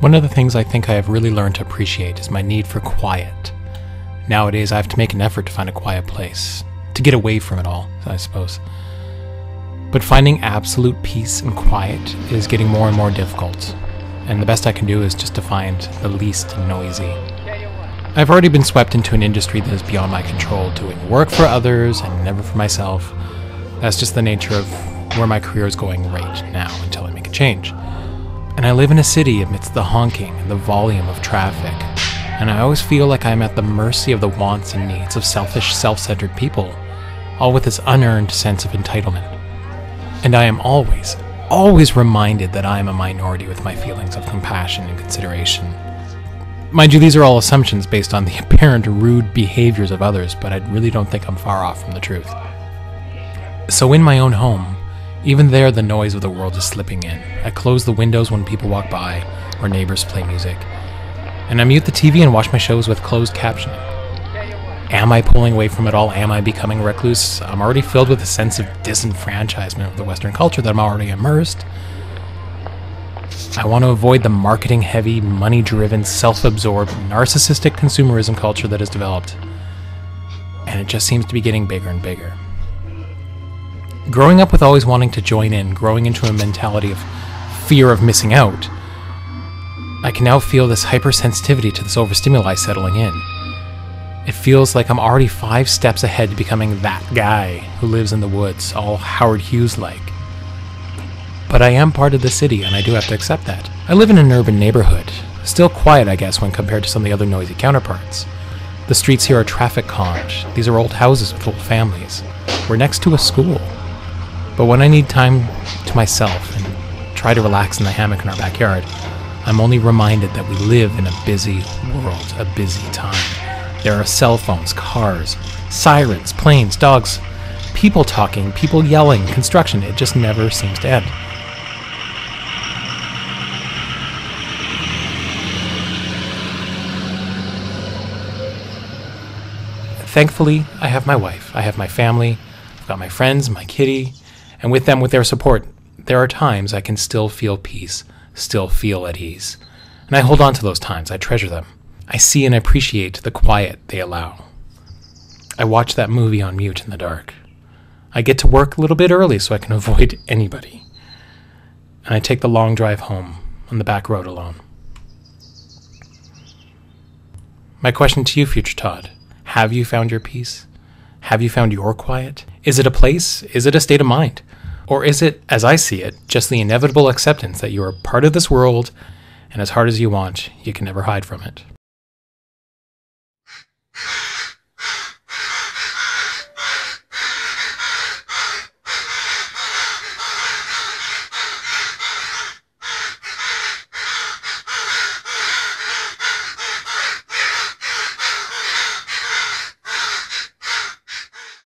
One of the things I think I have really learned to appreciate is my need for quiet. Nowadays, I have to make an effort to find a quiet place, to get away from it all, I suppose. But finding absolute peace and quiet is getting more and more difficult, and the best I can do is just to find the least noisy. I've already been swept into an industry that is beyond my control, doing work for others and never for myself. That's just the nature of where my career is going right now until I make a change. And I live in a city amidst the honking and the volume of traffic, and I always feel like I'm at the mercy of the wants and needs of selfish, self centered people, all with this unearned sense of entitlement. And I am always, always reminded that I am a minority with my feelings of compassion and consideration. Mind you, these are all assumptions based on the apparent rude behaviors of others, but I really don't think I'm far off from the truth. So, in my own home, even there the noise of the world is slipping in. I close the windows when people walk by or neighbors play music, and I mute the TV and watch my shows with closed captioning. Am I pulling away from it all? Am I becoming recluse? I'm already filled with a sense of disenfranchisement of the Western culture that I'm already immersed. I want to avoid the marketing heavy, money driven, self absorbed, narcissistic consumerism culture that has developed. And it just seems to be getting bigger and bigger. Growing up with always wanting to join in, growing into a mentality of fear of missing out, I can now feel this hypersensitivity to this overstimuli settling in. It feels like I'm already five steps ahead to becoming that guy who lives in the woods, all Howard Hughes like. But I am part of the city, and I do have to accept that. I live in an urban neighborhood, still quiet, I guess, when compared to some of the other noisy counterparts. The streets here are traffic calmed. These are old houses with old families. We're next to a school. But when I need time to myself and try to relax in the hammock in our backyard, I'm only reminded that we live in a busy world, a busy time. There are cell phones, cars, sirens, planes, dogs, people talking, people yelling, construction. It just never seems to end. Thankfully, I have my wife, I have my family, I've got my friends, my kitty, and with them, with their support, there are times I can still feel peace, still feel at ease. And I hold on to those times, I treasure them. I see and appreciate the quiet they allow. I watch that movie on mute in the dark. I get to work a little bit early so I can avoid anybody. And I take the long drive home on the back road alone. My question to you, future Todd have you found your peace? Have you found your quiet? Is it a place? Is it a state of mind? Or is it, as I see it, just the inevitable acceptance that you are part of this world and as hard as you want, you can never hide from it?